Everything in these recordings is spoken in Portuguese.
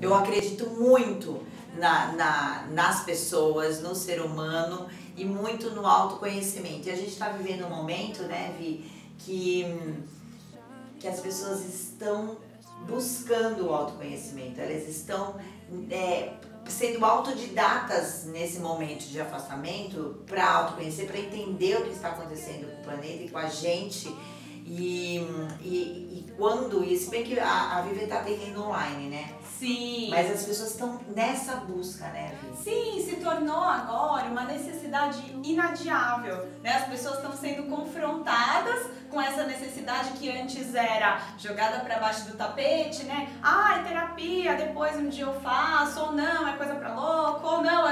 Eu acredito muito na, na, nas pessoas, no ser humano e muito no autoconhecimento. E a gente está vivendo um momento, né, Vi, que, que as pessoas estão buscando o autoconhecimento, elas estão é, sendo autodidatas nesse momento de afastamento para autoconhecer, para entender o que está acontecendo com o planeta e com a gente e, e, e quando, e se bem que a, a Vivi tá atendendo online, né? Sim. Mas as pessoas estão nessa busca, né, Vivi? Sim, se tornou agora uma necessidade inadiável. Né? As pessoas estão sendo confrontadas com essa necessidade que antes era jogada para baixo do tapete, né? Ah, é terapia, depois um dia eu faço, ou não, é coisa para louco, ou não,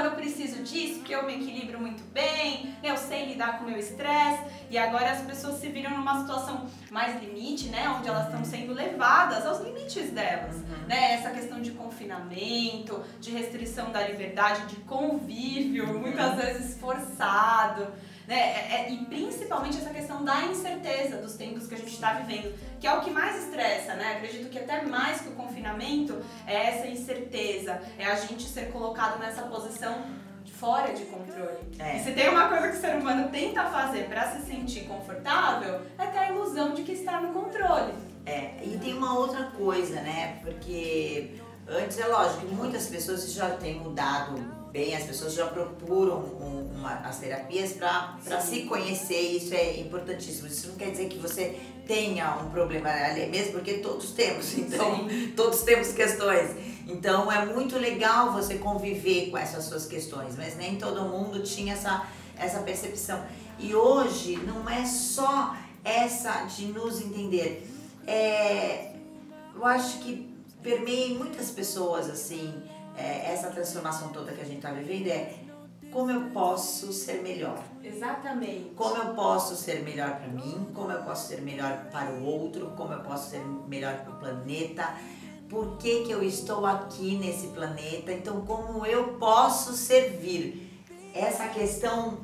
disso, porque eu me equilibro muito bem, eu sei lidar com o meu estresse. E agora as pessoas se viram numa situação mais limite, né? Onde elas estão sendo levadas aos limites delas. Uhum. Né? Essa questão de confinamento, de restrição da liberdade, de convívio, muitas vezes forçado. Né? É- é- e principalmente essa questão da incerteza dos tempos que a gente está vivendo, que é o que mais estressa, né? Acredito que até mais que o confinamento é essa incerteza, é a gente ser colocado nessa posição fora de controle. É. E se tem uma coisa que o ser humano tenta fazer para se sentir confortável, é ter a ilusão de que está no controle. É, e tem uma outra coisa, né? Porque antes é lógico que muitas pessoas isso já têm mudado bem, as pessoas já procuram um- uma- as terapias para se conhecer, isso é importantíssimo. Isso não quer dizer que você tenha um problema ali mesmo, porque todos temos, então todos temos questões. Então é muito legal você conviver com essas suas questões, mas nem todo mundo tinha essa, essa percepção. E hoje não é só essa de nos entender. É, eu acho que permeia em muitas pessoas assim é, essa transformação toda que a gente está vivendo é como eu posso ser melhor. Exatamente. Como eu posso ser melhor para mim, como eu posso ser melhor para o outro, como eu posso ser melhor para o planeta, por que, que eu estou aqui nesse planeta, então como eu posso servir. Essa questão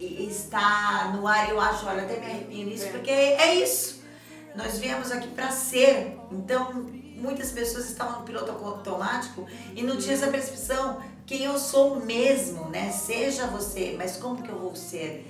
está no ar, eu acho, olha, até me arrepio nisso, É. porque é isso. Nós viemos aqui para ser, então muitas pessoas estavam no piloto automático e não tinha essa percepção quem eu sou mesmo, né? Seja você, mas como que eu vou ser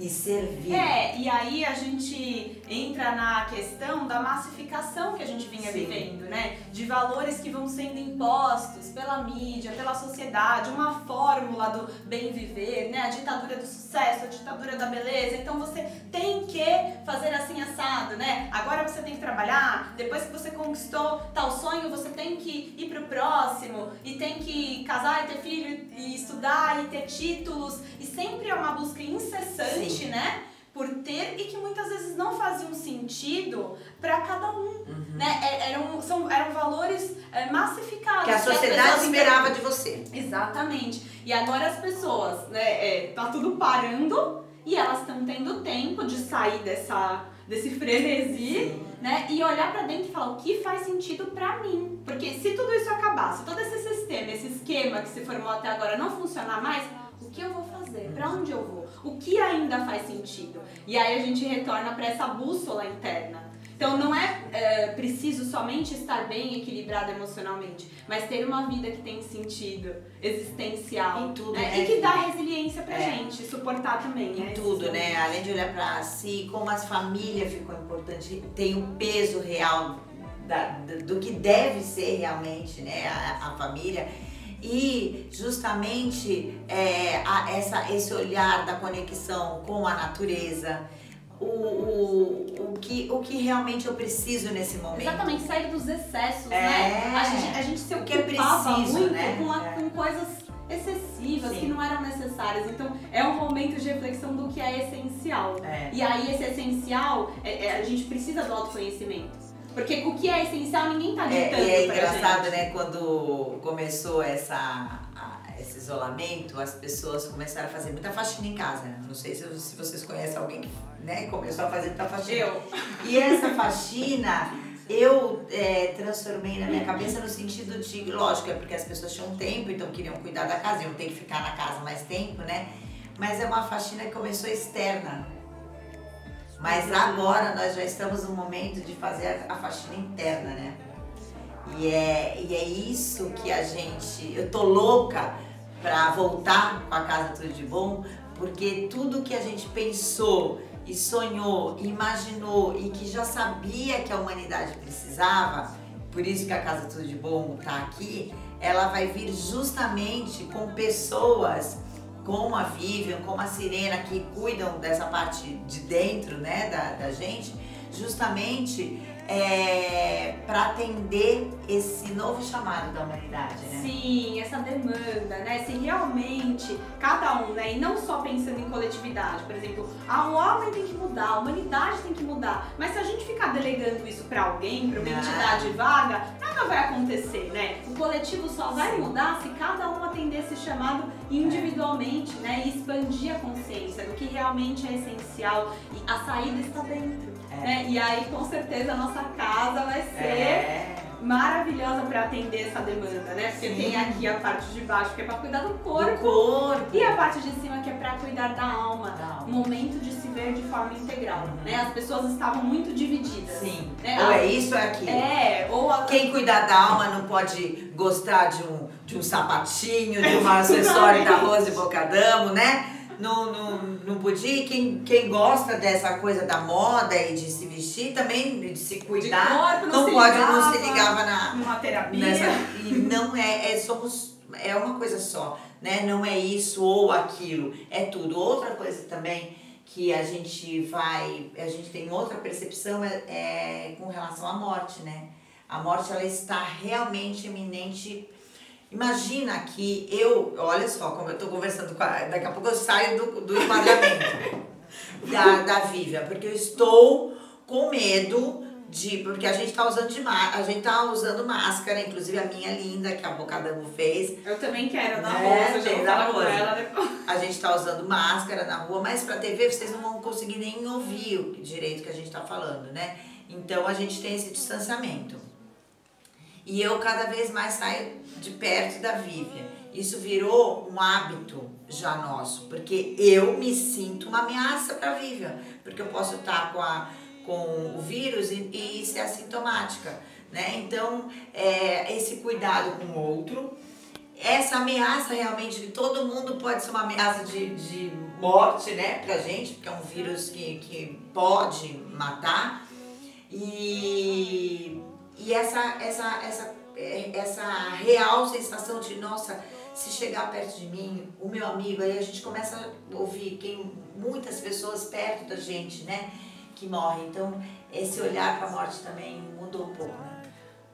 e servir? É, e aí a gente entra na questão da massificação que a gente vinha Sim. vivendo, né? De valores que vão sendo impostos pela mídia, pela sociedade, uma fórmula do bem viver, né? A ditadura do sucesso, a ditadura da beleza. Então você tem que fazer assim assado, né? Agora você tem que trabalhar, depois que você conquistou tal sonho, você tem que ir pro próximo e tem que casar e ter filho e estudar e ter títulos e sempre é uma busca incessante, Sim. né? Por ter e que muitas vezes não faziam sentido para cada um, Uhum. né? É- Eram, são, eram valores é, massificados. Que a sociedade pessoas esperava de você. Exatamente. E agora as pessoas, né, é, tá tudo parando e elas estão tendo tempo de sair dessa, desse frenesi, né, e olhar pra dentro e falar o que faz sentido pra mim. Porque se tudo isso acabar, se todo esse sistema, esse esquema que se formou até agora não funcionar mais, que eu vou fazer? Pra onde eu vou? O que ainda faz sentido? E aí a gente retorna pra essa bússola interna. Então não é, é, preciso somente estar bem equilibrado emocionalmente, mas ter uma vida que tem sentido existencial Em tudo, né? né? e que dá resiliência pra É. gente, suportar também. né, Em esses tudo, né? Além de olhar pra si, como a família ficou importante, tem o peso real da- do, do que deve ser realmente, né? A, a família. E justamente é, a- essa, esse olhar da conexão com a natureza, o, o, o, que, o que realmente eu preciso nesse momento. Exatamente, sair dos excessos, É. né? A gente, a gente se que é ocupava preciso, muito né? com, a- É. com coisas excessivas Sim. que não eram necessárias. Então é um momento de reflexão do que é essencial. É. E aí esse essencial, é- é- a gente precisa do autoconhecimento. Porque o que é essencial ninguém tá É, ditando e é engraçado, né, quando começou essa, esse isolamento, as pessoas começaram a fazer muita faxina em casa. né? Não sei se, se vocês conhecem alguém que né, começou a fazer muita faxina. Eu. E essa faxina eu é, transformei na minha cabeça no sentido de, lógico, é porque as pessoas tinham tempo, então queriam cuidar da casa, iam ter que ficar na casa mais tempo, né? Mas é uma faxina que começou externa. Mas agora nós já estamos no momento de fazer a faxina interna, né? E é, e é isso que a gente. Eu tô louca pra voltar com a casa Tudo de Bom, porque tudo que a gente pensou e sonhou, e imaginou e que já sabia que a humanidade precisava, por isso que a Casa Tudo de Bom tá aqui, ela vai vir justamente com pessoas como a Vivian, como a Sirena, que cuidam dessa parte de dentro né, da, da gente, justamente é, para atender esse novo chamado da humanidade, né? Sim, essa demanda, né? Se realmente cada um, né? E não só pensando em coletividade, por exemplo, ah, o homem tem que mudar, a humanidade tem que mudar. Mas se a gente ficar delegando isso para alguém, para uma Não. entidade vaga, nada vai acontecer, né? O coletivo só vai mudar se cada um atender esse chamado individualmente, né? E expandir a consciência do que realmente é essencial. E a saída está dentro. É. Né? E aí, com certeza, a nossa casa vai ser É, maravilhosa para atender essa demanda, né? Porque Sim. tem aqui a parte de baixo que é para cuidar do do corpo corpo. e a parte de cima que é para cuidar da alma. Da alma. Momento de se ver de forma integral, Uhum. né? As pessoas estavam muito divididas. Sim. Né? Ou é isso ou é aquilo. É, ou a... Quem cuidar da alma não pode gostar de um, de um sapatinho, de um acessório da Rose Bocadamo, né? Não, não, não podia. E Quem, quem gosta dessa coisa da moda e de se vestir também, de se de cuidar, corpo, não, se pode, ligava não se ligava na, numa terapia. nessa. E não é, é, somos, é uma coisa só, né? Não é isso ou aquilo, é tudo. Outra coisa também que a gente vai, a gente tem outra percepção é, é com relação à morte, né? A morte ela está realmente iminente. Imagina que eu, olha só como eu tô conversando com a, daqui a pouco eu saio do, do enquadramento da, da Vivian, porque eu estou com medo de, porque a gente tá usando de má- a gente tá usando máscara, inclusive a minha linda que a Bocadamo fez. Eu também quero da É, Rosa, já da Rosa. ela depois. A gente tá usando máscara na rua, mas pra TV vocês não vão conseguir nem ouvir o direito que a gente tá falando, né? Então a gente tem esse distanciamento. E eu cada vez mais saio de perto da Vivian. Isso virou um hábito já nosso, porque eu me sinto uma ameaça para a Vivian, porque eu posso estar com, a, com o vírus e, e ser assintomática, né? Então, é, esse cuidado com o outro, essa ameaça realmente de todo mundo pode ser uma ameaça de, de morte, né, pra gente, porque é um vírus que, que pode matar. E, e essa, essa, essa, essa real sensação de, nossa, se chegar perto de mim, o meu amigo, aí a gente começa a ouvir quem, muitas pessoas perto da gente, né, que morrem. Então, esse olhar para a morte também mudou um pouco, né?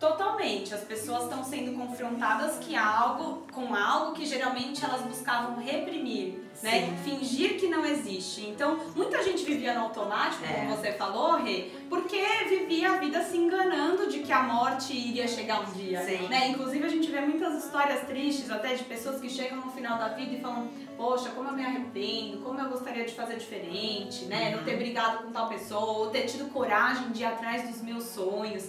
Totalmente. As pessoas estão sendo confrontadas que algo, com algo que geralmente elas buscavam reprimir, né? Fingir que não existe. Então, muita gente vivia no automático, É. como você falou, Rê, porque vivia a vida se enganando de que a morte iria chegar um dia. Sim. Né? Inclusive, a gente vê muitas histórias tristes até de pessoas que chegam no final da vida e falam: Poxa, como eu me arrependo, como eu gostaria de fazer diferente, né? Não ter brigado com tal pessoa, ou ter tido coragem de ir atrás dos meus sonhos.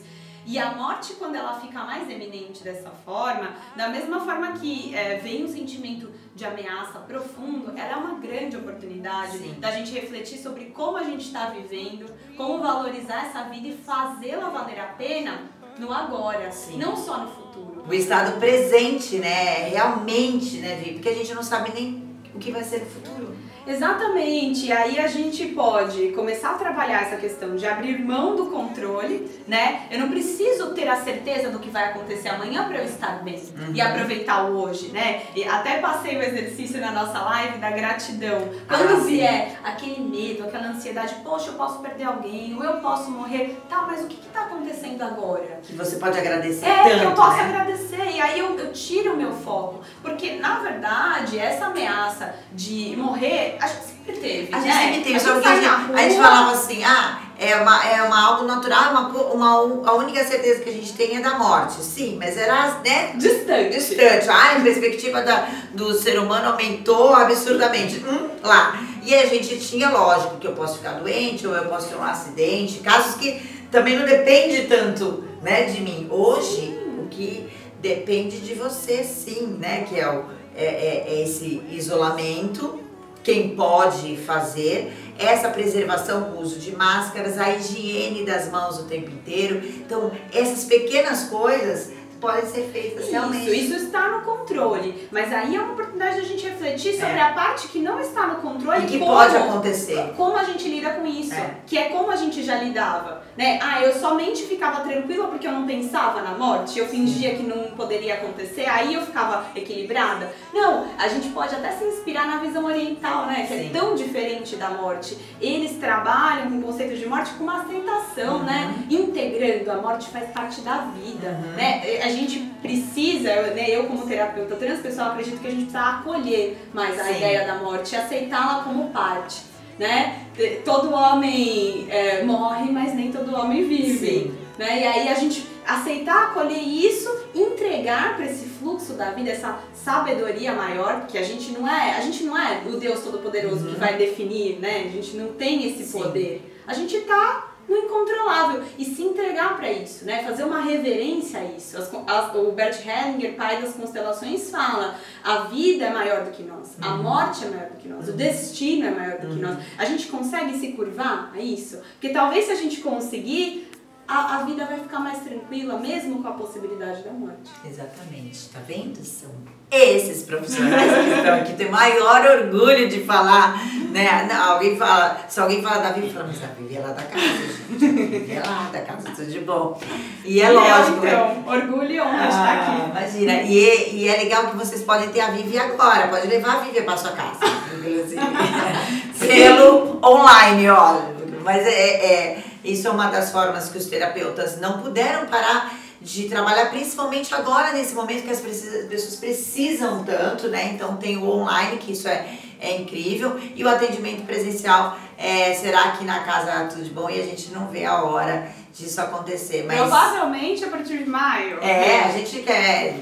E a morte, quando ela fica mais eminente dessa forma, da mesma forma que é, vem um sentimento de ameaça profundo, ela é uma grande oportunidade Sim. da gente refletir sobre como a gente está vivendo, como valorizar essa vida e fazê-la valer a pena no agora, Sim. não só no futuro. O estado presente, né? Realmente, né, Vi? Porque a gente não sabe nem o que vai ser no futuro. Exatamente, aí a gente pode começar a trabalhar essa questão de abrir mão do controle, né? Eu não preciso ter a certeza do que vai acontecer amanhã para eu estar bem Uhum. e aproveitar o hoje, né? E até passei o exercício na nossa live da gratidão. Quando Ah, vier aquele medo, aquela ansiedade, poxa, eu posso perder alguém, ou eu posso morrer, tá, mas o que que tá acontecendo agora? Que você pode agradecer É, tanto, que eu posso né? agradecer. E aí eu, eu tiro o meu foco. Porque, na verdade, essa ameaça de morrer, a gente sempre teve. A gente né? sempre teve, a só que a gente, a gente falava assim, ah, é uma, é uma algo natural, uma, co- uma, a única certeza que a gente tem é da morte. Sim, mas era, né, Distante. distante. Ah, a perspectiva da, do ser humano aumentou absurdamente. Hum, lá. E a gente tinha, lógico, que eu posso ficar doente ou eu posso ter um acidente, casos que também não depende tanto, né, de mim. Hoje, o que depende de você, sim, né, que é, o, é, é- é esse isolamento. Quem pode fazer essa preservação, o uso de máscaras, a higiene das mãos o tempo inteiro. Então, essas pequenas coisas podem ser feitas realmente. Isso, isso está no controle. Mas aí é uma oportunidade de a gente refletir sobre É. a parte que não está no controle E que como, pode acontecer. Como a gente lida com isso, É. que é como a gente já lidava, né? Ah, eu somente ficava tranquila porque eu não pensava na morte, eu fingia que não poderia acontecer, aí eu ficava equilibrada. Não, a gente pode até se inspirar na visão oriental, né? Que Sim. é tão diferente da morte. Eles trabalham com o conceito de morte com uma aceitação, Uhum. né? Integrando, a morte faz parte da vida, Uhum. né? Gente precisa, eu, né, eu como terapeuta transpessoal acredito que a gente precisa acolher mais a Sim. ideia da morte e aceitá-la como parte, né? Todo homem é, morre, mas nem todo homem vive, Sim. né? E aí a gente aceitar, acolher isso, entregar para esse fluxo da vida, essa sabedoria maior, que a gente não é, a gente não é o Deus Todo-Poderoso que vai definir, né? A gente não tem esse Sim. poder. A gente tá no incontrolável e se entregar para isso, né? Fazer uma reverência a isso. As as- o Bert Hellinger, pai das constelações, fala: a vida é maior do que nós, a morte é maior do que nós, o destino é maior do que nós. A gente consegue se curvar a isso? Porque talvez se a gente conseguir, a, a vida vai ficar mais tranquila, mesmo com a possibilidade da morte. Exatamente, tá vendo? São esses profissionais que estão aqui, tem maior orgulho de falar, né? Não, alguém fala, se alguém fala da Vivi, fala, mas a Vivi é lá da casa, gente. A Vivi é lá da casa, tudo de bom. E é lógico, então, orgulho e honra de estar Ah, aqui. Imagina, e, e é legal que vocês podem ter a Vivi agora, pode levar a Vivi para sua casa. inclusive. Pelo online, ó. Mas é, é- isso é uma das formas que os terapeutas não puderam parar de trabalhar, principalmente agora, nesse momento que as pessoas precisam tanto, né? Então tem o online, que isso é, é incrível, e o atendimento presencial é, será aqui na casa Tudo de Bom e a gente não vê a hora disso acontecer. Mas... Provavelmente a partir de maio. É, a gente quer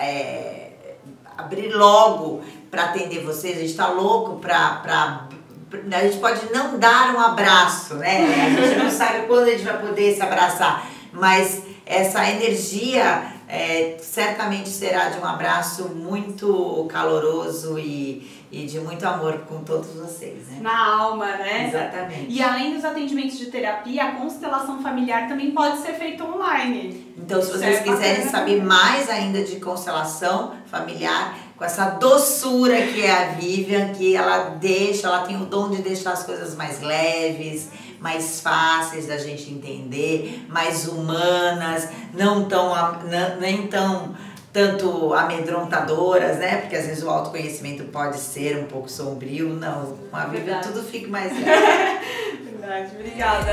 é, abrir logo para atender vocês, a gente tá louco pra, pra. A gente pode não dar um abraço, né? A gente não sabe quando a gente vai poder se abraçar, mas essa energia é, certamente será de um abraço muito caloroso e, e de muito amor com todos vocês, né? Na alma, né? Exatamente. E além dos atendimentos de terapia, a constelação familiar também pode ser feita online. Então, se vocês é quiserem saber mais ainda de constelação familiar, com essa doçura que é a Vivian, que ela deixa, ela tem o dom de deixar as coisas mais leves, mais fáceis da gente entender, mais humanas, não tão, nem tão tanto amedrontadoras, né? Porque às vezes o autoconhecimento pode ser um pouco sombrio. Não, com a Vivian tudo fica mais leve. Verdade, obrigada.